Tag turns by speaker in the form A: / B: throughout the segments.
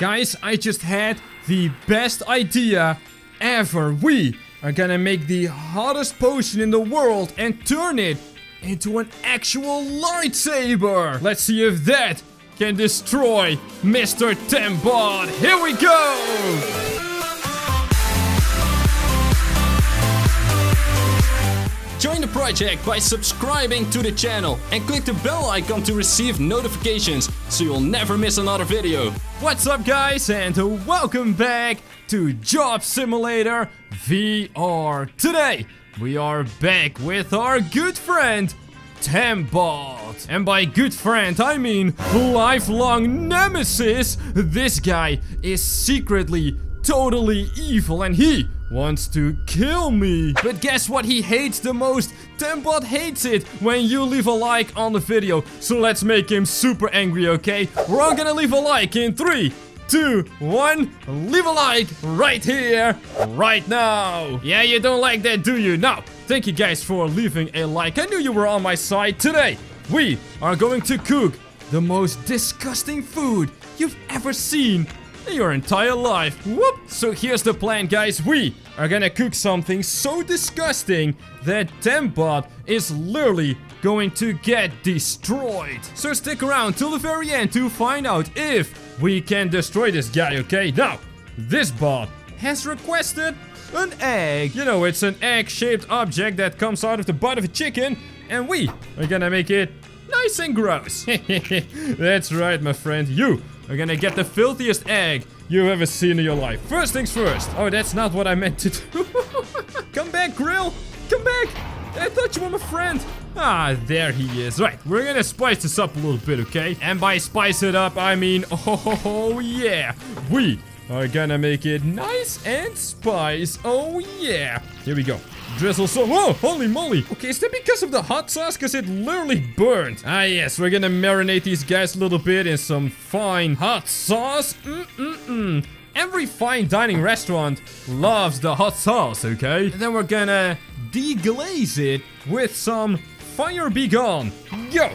A: Guys, I just had the best idea ever. We are gonna make the hottest potion in the world and turn it into an actual lightsaber. Let's see if that can destroy Mr. Temp Bot. Here we go! Join the project by subscribing to the channel and click the bell icon to receive notifications so you'll never miss another video. What's up guys and welcome back to Job Simulator VR. Today we are back with our good friend Temp Bot. And by good friend, I mean lifelong nemesis. This guy is secretly totally evil and he wants to kill me. But guess what he hates the most? Temp Bot hates it when you leave a like on the video. So let's make him super angry, okay? We're all gonna leave a like in three, two, one. Leave a like right here, right now. Yeah, you don't like that, do you? Now, thank you guys for leaving a like. I knew you were on my side today. We are going to cook the most disgusting food you've ever seen your entire life. Whoop! So here's the plan, guys. We are gonna cook something so disgusting that Temp Bot is literally going to get destroyed. So stick around till the very end to find out if we can destroy this guy, okay? Now, this bot has requested an egg. You know, it's an egg-shaped object that comes out of the butt of a chicken, and we are gonna make it nice and gross. That's right, my friend. You are gonna get the filthiest egg you've ever seen in your life. First things first. Oh, that's not what I meant to do. Come back, Grill. Come back. I thought you were my friend. Ah, there he is. Right, we're gonna spice this up a little bit, okay? And by spice it up, I mean, oh yeah. We are gonna make it nice and spice. Oh yeah. Here we go. Drizzle some. Whoa, holy moly. Okay, is that because of the hot sauce? Because it literally burned. Ah, yes, we're gonna marinate these guys a little bit in some fine hot sauce. Mm-mm-mm. Every fine dining restaurant loves the hot sauce, okay? And then we're gonna deglaze it with some fire be gone. Go.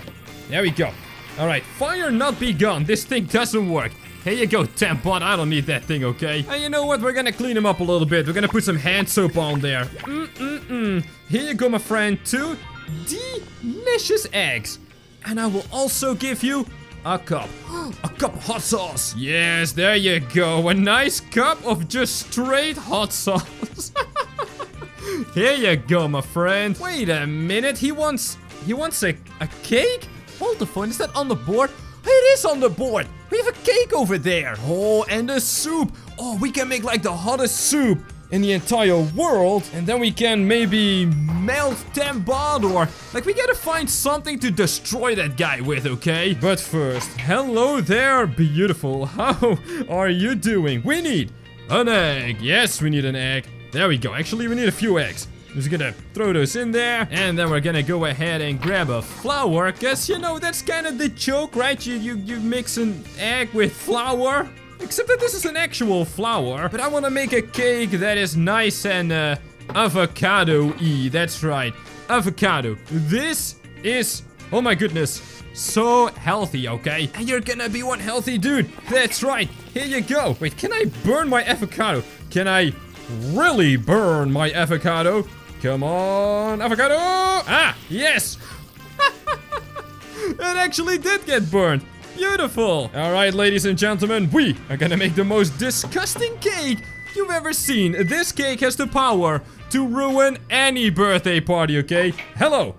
A: There we go. All right, fire not be gone. This thing doesn't work. Here you go, Tampon. I don't need that thing, okay? And you know what? We're gonna clean him up a little bit. We're gonna put some hand soap on there. Mm-mm-mm. Here you go, my friend. Two delicious eggs. And I will also give you a cup. A cup of hot sauce. Yes, there you go. A nice cup of just straight hot sauce. Here you go, my friend. Wait a minute. He wants... He wants a, a cake? Hold the phone. Is that on the board? It is on the board. We have a cake over there. Oh, and a soup. Oh, we can make like the hottest soup in the entire world. And then we can maybe melt Temp Bot or like we gotta find something to destroy that guy with, okay? But first, hello there, beautiful. How are you doing? We need an egg. Yes, we need an egg. There we go. Actually, we need a few eggs. Just gonna throw those in there. And then we're gonna go ahead and grab a flour. Cause, you know, that's kind of the joke, right? You, you, you mix an egg with flour. Except that this is an actual flour. But I want to make a cake that is nice and uh, avocado-y. That's right. Avocado. This is... Oh my goodness. So healthy, okay? And you're gonna be one healthy dude. That's right. Here you go. Wait, can I burn my avocado? Can I really burn my avocado? Come on, avocado! Ah, yes! it actually did get burned. Beautiful. All right, ladies and gentlemen, we are gonna make the most disgusting cake you've ever seen. This cake has the power to ruin any birthday party, okay? Hello.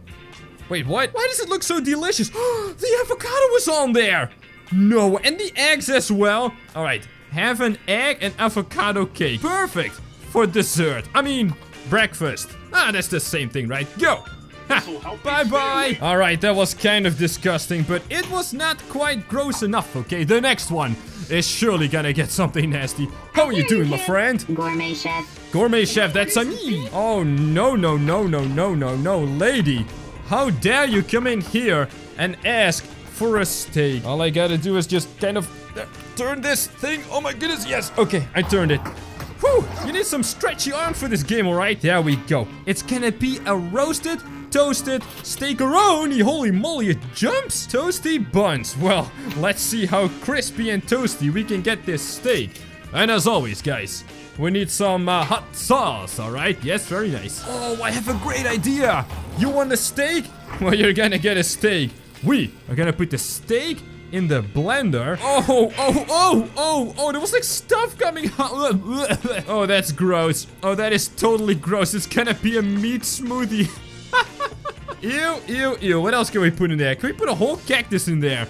A: Wait, what? Why does it look so delicious? the avocado was on there. No, and the eggs as well. All right, have an egg and avocado cake. Perfect for dessert. I mean, breakfast. Ah, that's the same thing, right? Go. Bye-bye. All right, that was kind of disgusting, but it was not quite gross enough, okay? The next one is surely gonna get something nasty. How are you doing, my friend?
B: Gourmet chef.
A: Gourmet chef, that's a me. Oh, no, no, no, no, no, no, no, lady. How dare you come in here and ask for a steak? All I gotta do is just kind of uh, turn this thing. Oh my goodness, yes. Okay, I turned it. Whew, you need some stretchy arms for this game, alright? There we go. It's gonna be a roasted toasted steakeroni. Holy moly, it jumps. Toasty buns. Well, let's see how crispy and toasty we can get this steak. And as always, guys, we need some uh, hot sauce, alright? Yes, very nice. Oh, I have a great idea. You want a steak? Well, you're gonna get a steak. We are gonna put the steak in the blender. Oh, oh, oh, oh, oh, there was like stuff coming out. oh, that's gross. Oh, that is totally gross. It's gonna be a meat smoothie. ew, ew, ew. What else can we put in there? Can we put a whole cactus in there?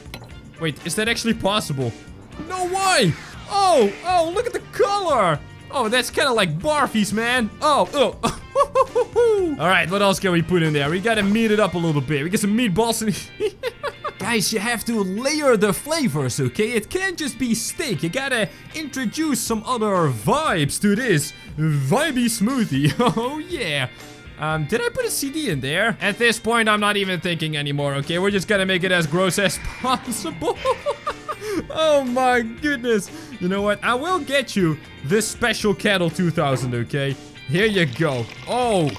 A: Wait, is that actually possible? No, why? Oh, oh, look at the color. Oh, that's kind of like barfies, man. Oh, oh. All right, what else can we put in there? We gotta meat it up a little bit. We get some meatballs in Guys, you have to layer the flavors, okay? It can't just be steak. You gotta introduce some other vibes to this vibey smoothie. Oh, yeah. Um, did I put a CD in there? At this point, I'm not even thinking anymore, okay? We're just gonna make it as gross as possible. oh my goodness. You know what? I will get you this special kettle 2000, okay? Here you go. Oh.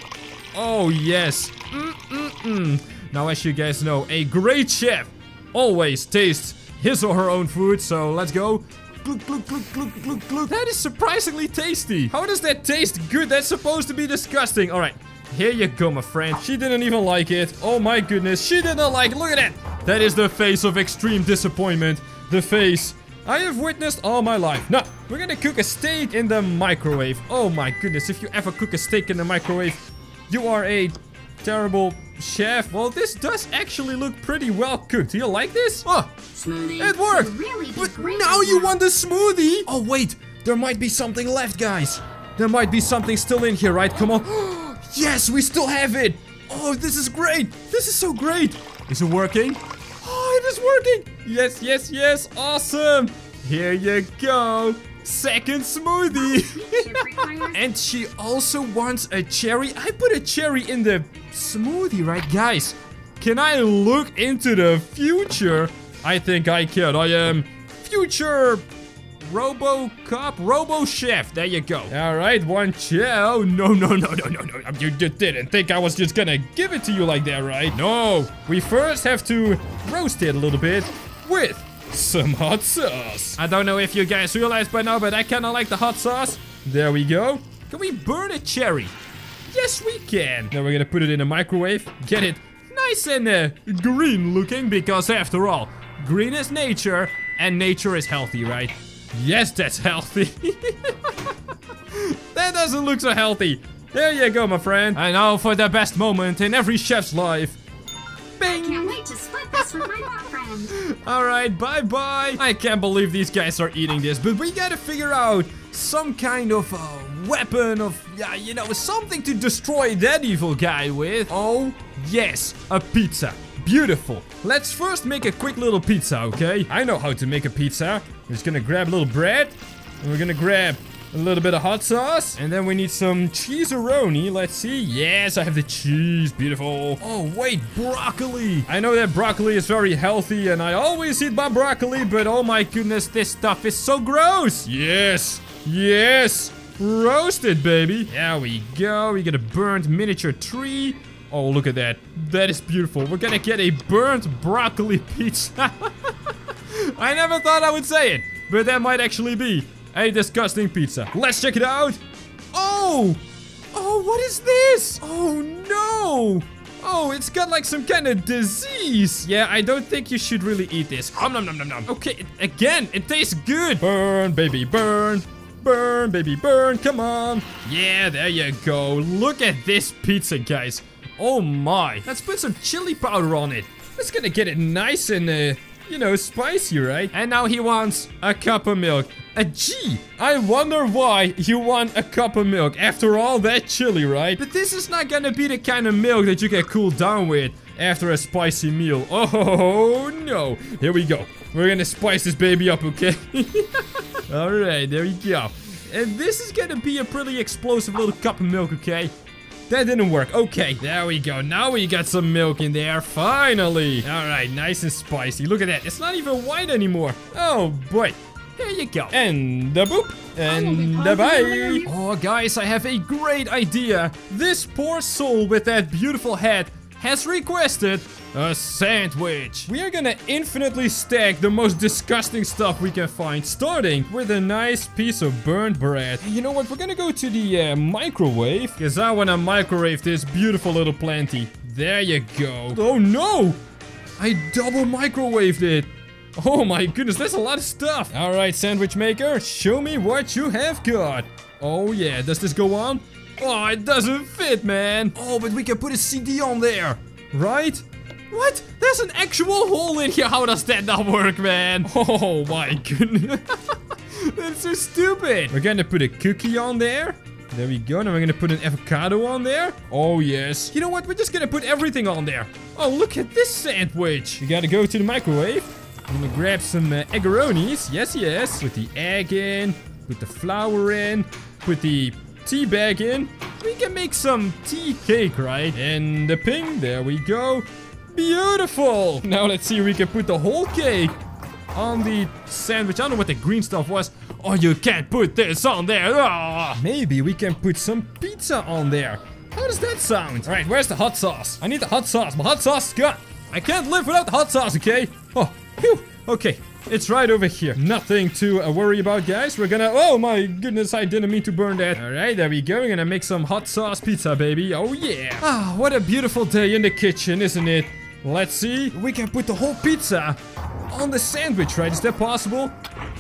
A: Oh, yes. Mm-mm-mm. Now, as you guys know, a great chef always tastes his or her own food. So let's go. Gluk, gluk, gluk, gluk, gluk, gluk. That is surprisingly tasty. How does that taste good? That's supposed to be disgusting. All right. Here you go, my friend. She didn't even like it. Oh my goodness. She did not like it. Look at that. That is the face of extreme disappointment. The face I have witnessed all my life. Now, we're gonna cook a steak in the microwave. Oh my goodness. If you ever cook a steak in the microwave, you are a terrible chef. Well, this does actually look pretty well cooked. Do you like this? Oh, smoothie. it worked. Really but now you want the smoothie? Oh, wait. There might be something left, guys. There might be something still in here, right? Come on. Yes, we still have it. Oh, this is great. This is so great. Is it working? Oh, it is working. Yes, yes, yes. Awesome. Here you go. Second smoothie. and she also wants a cherry. I put a cherry in the smoothie, right? Guys, can I look into the future? I think I can. I am future Robo Cop, Robo Chef. There you go. All right, one chow. No, no, no, no, no, no. You, you didn't think I was just gonna give it to you like that, right? No. We first have to roast it a little bit with some hot sauce. I don't know if you guys realize by now, but I kind of like the hot sauce. There we go. Can we burn a cherry? Yes, we can. Now we're gonna put it in a microwave. Get it nice and uh, green looking because after all, green is nature and nature is healthy, right? Yes, that's healthy. that doesn't look so healthy. There you go, my friend. And now for the best moment in every chef's life.
B: Bing! I can't wait to split this with my friend.
A: Alright, bye-bye. I can't believe these guys are eating this, but we gotta figure out some kind of uh, weapon of, yeah, you know, something to destroy that evil guy with. Oh, yes, a pizza. Beautiful. Let's first make a quick little pizza, okay? I know how to make a pizza. We're just gonna grab a little bread. And we're gonna grab a little bit of hot sauce. And then we need some cheesearoni. Let's see. Yes, I have the cheese. Beautiful. Oh, wait. Broccoli. I know that broccoli is very healthy and I always eat my broccoli, but oh my goodness, this stuff is so gross. Yes. Yes. Roasted, baby. There we go. We get a burnt miniature tree. Oh, look at that. That is beautiful. We're gonna get a burnt broccoli pizza. I never thought I would say it, but that might actually be a disgusting pizza. Let's check it out. Oh! Oh, what is this? Oh, no! Oh, it's got like some kind of disease. Yeah, I don't think you should really eat this. Nom nom nom nom nom. Okay, again, it tastes good. Burn, baby, burn. Burn, baby, burn. Come on. Yeah, there you go. Look at this pizza, guys. Oh my. Let's put some chili powder on it. It's gonna get it nice and, uh, you know, spicy, right? And now he wants a cup of milk. A G. I wonder why you want a cup of milk after all that chili, right? But this is not gonna be the kind of milk that you get cooled down with after a spicy meal. Oh, no. Here we go. We're gonna spice this baby up, okay? Alright, there we go. And this is gonna be a pretty explosive little cup of milk, okay? That didn't work. Okay, there we go. Now we got some milk in there. Finally. All right, nice and spicy. Look at that. It's not even white anymore. Oh, boy. There you go. And the boop. And the bye. Oh, guys, I have a great idea. This poor soul with that beautiful head has requested a sandwich. We are gonna infinitely stack the most disgusting stuff we can find, starting with a nice piece of burnt bread. And you know what? We're gonna go to the uh, microwave, because I wanna microwave this beautiful little planty. There you go. Oh no! I double microwaved it. Oh my goodness, that's a lot of stuff. All right, sandwich maker, show me what you have got. Oh yeah, does this go on? Oh, it doesn't fit, man. Oh, but we can put a CD on there, right? What? There's an actual hole in here. How does that not work, man? Oh my goodness. That's so stupid. We're gonna put a cookie on there. There we go. Now we're gonna put an avocado on there. Oh, yes. You know what? We're just gonna put everything on there. Oh, look at this sandwich. We gotta go to the microwave. I'm gonna grab some uh, eggeronis. Yes, yes. Put the egg in. Put the flour in. Put the tea bag in. We can make some tea cake, right? And the ping. There we go. Beautiful. Now let's see if we can put the whole cake on the sandwich. I don't know what the green stuff was. Oh, you can't put this on there. Ah. Maybe we can put some pizza on there. How does that sound? All right, where's the hot sauce? I need the hot sauce. My hot sauce is gone. I can't live without the hot sauce, okay? Oh, phew. Okay, it's right over here. Nothing to uh, worry about, guys. We're gonna... Oh, my goodness, I didn't mean to burn that. All right, there we go. We're gonna make some hot sauce pizza, baby. Oh, yeah. Ah, what a beautiful day in the kitchen, isn't it? Let's see. We can put the whole pizza on the sandwich, right? Is that possible?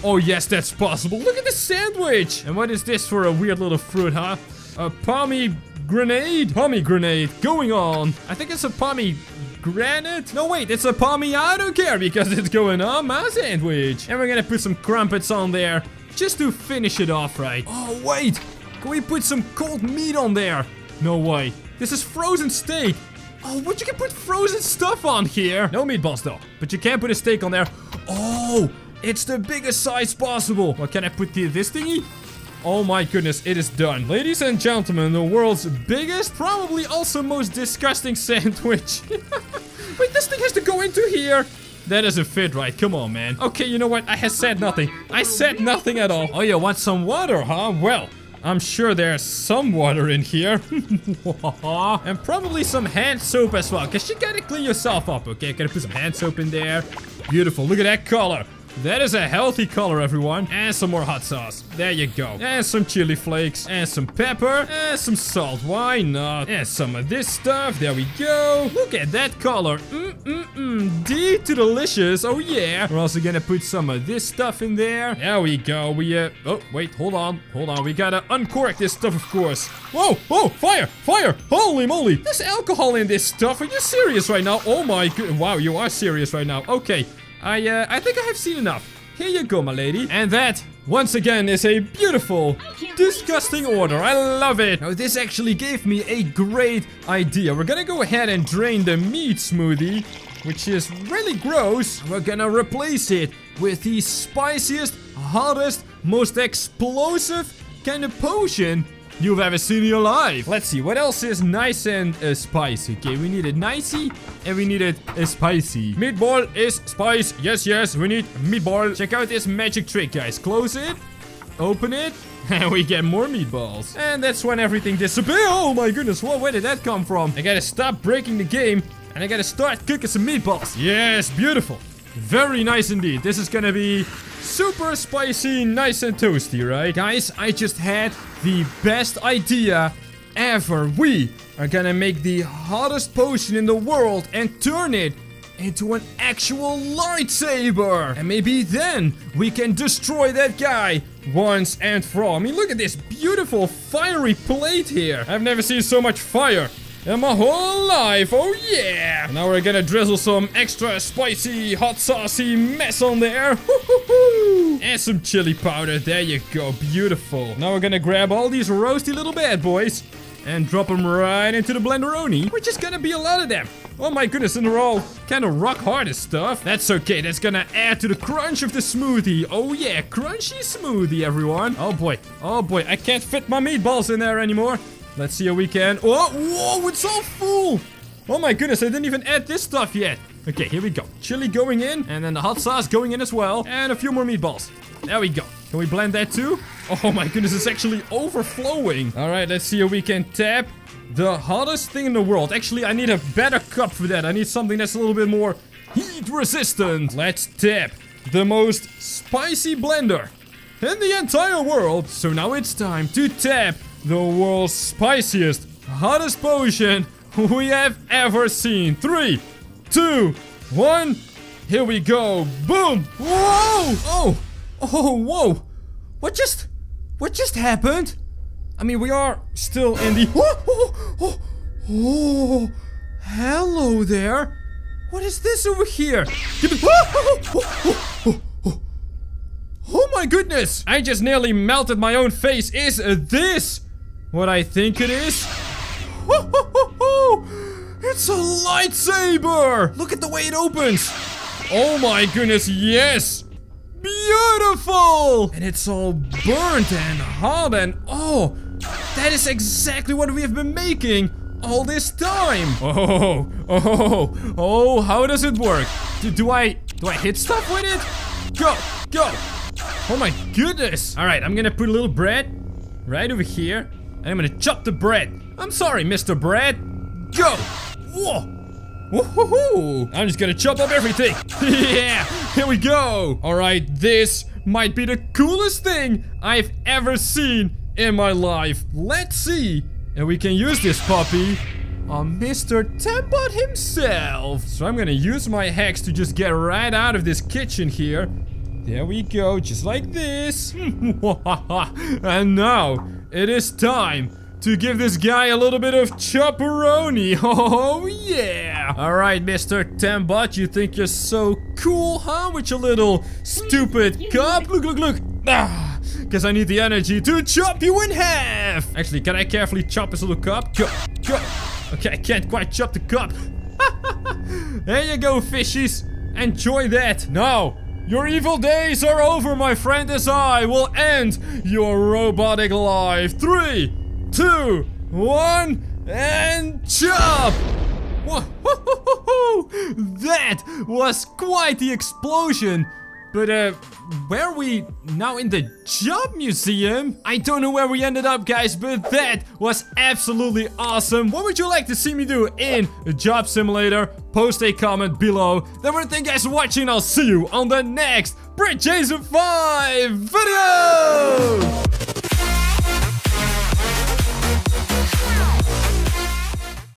A: Oh, yes, that's possible. Look at the sandwich. And what is this for a weird little fruit, huh? A pommy grenade? Pommy grenade going on. I think it's a pommy granite? No, wait, it's a pommy. I don't care because it's going on my sandwich. And we're gonna put some crumpets on there just to finish it off, right? Oh, wait. Can we put some cold meat on there? No way. This is frozen steak. Oh, what you can put frozen stuff on here? No meatballs though. But you can't put a steak on there. Oh, it's the biggest size possible. What can I put the, this thingy? Oh my goodness, it is done. Ladies and gentlemen, the world's biggest, probably also most disgusting sandwich. Wait, this thing has to go into here. That doesn't fit right. Come on, man. Okay, you know what? I have said nothing. I said nothing at all. Oh, you want some water, huh? Well, I'm sure there's some water in here. and probably some hand soap as well. Because you gotta clean yourself up, okay? Gotta put some hand soap in there. Beautiful. Look at that color. That is a healthy color, everyone. And some more hot sauce. There you go. And some chili flakes. And some pepper. And some salt. Why not? And some of this stuff. There we go. Look at that color. Mm-mm-mm. D to delicious. Oh, yeah. We're also gonna put some of this stuff in there. There we go. We, uh... Oh, wait. Hold on. Hold on. We gotta uncork this stuff, of course. Whoa! Whoa! Fire! Fire! Holy moly! There's alcohol in this stuff. Are you serious right now? Oh, my god. Wow, you are serious right now. Okay. I, uh, I think I have seen enough. Here you go, my lady. And that, once again, is a beautiful, disgusting order. I love it. Now, this actually gave me a great idea. We're gonna go ahead and drain the meat smoothie, which is really gross. We're gonna replace it with the spiciest, hottest, most explosive kind of potion you've ever seen in your life. Let's see, what else is nice and uh, spicy? Okay, we need it nicey and we need it uh, spicy. Meatball is spice. Yes, yes, we need meatball. Check out this magic trick, guys. Close it, open it, and we get more meatballs. And that's when everything disappears. Oh my goodness, what, where did that come from? I gotta stop breaking the game and I gotta start cooking some meatballs. Yes, beautiful. Very nice indeed. This is gonna be super spicy, nice and toasty, right? Guys, I just had the best idea ever. We are gonna make the hottest potion in the world and turn it into an actual lightsaber. And maybe then we can destroy that guy once and for all. I mean, look at this beautiful fiery plate here. I've never seen so much fire in my whole life. Oh yeah! Now we're gonna drizzle some extra spicy, hot saucy mess on there. and some chili powder. There you go. Beautiful. Now we're gonna grab all these roasty little bad boys and drop them right into the blenderoni. Which is gonna be a lot of them. Oh my goodness, and they're all kind of rock hard and stuff. That's okay, that's gonna add to the crunch of the smoothie. Oh yeah, crunchy smoothie, everyone. Oh boy, oh boy, I can't fit my meatballs in there anymore. Let's see how we can. Oh, whoa, it's all full. Oh my goodness, I didn't even add this stuff yet. Okay, here we go. Chili going in, and then the hot sauce going in as well. And a few more meatballs. There we go. Can we blend that too? Oh my goodness, it's actually overflowing. All right, let's see how we can tap the hottest thing in the world. Actually, I need a better cup for that. I need something that's a little bit more heat resistant. Let's tap the most spicy blender in the entire world. So now it's time to tap the world's spiciest, hottest potion we have ever seen. Three, two, one. Here we go. Boom. Whoa. Oh. Oh, whoa. What just, what just happened? I mean, we are still in the... Oh, oh, oh, oh, hello there. What is this over here? Oh my goodness! I just nearly melted my own face. Is this what I think it is? It's a lightsaber! Look at the way it opens! Oh my goodness, yes! Beautiful! And it's all burnt and hot and oh, that is exactly what we have been making all this time. Oh, oh, oh, how does it work? Do, do I, do I hit stuff with it? Go, go. Oh my goodness. All right, I'm gonna put a little bread right over here. And I'm gonna chop the bread. I'm sorry, Mr. Bread. Go. Whoa. Woohoo! I'm just gonna chop up everything. yeah, here we go. All right, this might be the coolest thing I've ever seen in my life. Let's see. And we can use this puppy on Mr. Temp Bot himself. So I'm gonna use my hex to just get right out of this kitchen here. There we go, just like this. and now, it is time to give this guy a little bit of chopperoni. Oh, yeah. All right, Mr. Temp Bot, you think you're so cool, huh? With your little stupid cup? Look, look, look. Ah, because I need the energy to chop you in half. Actually, can I carefully chop this little cup? Go, go. Okay, I can't quite chop the cup. there you go, fishies. Enjoy that. Now, your evil days are over, my friend, as I will end your robotic life. Three, two, one, and chop! That was quite the explosion! But, uh, where are we now in the job museum? I don't know where we ended up, guys, but that was absolutely awesome. What would you like to see me do in a job simulator? Post a comment below. Thank you guys for watching. I'll see you on the next Project Jamesify video!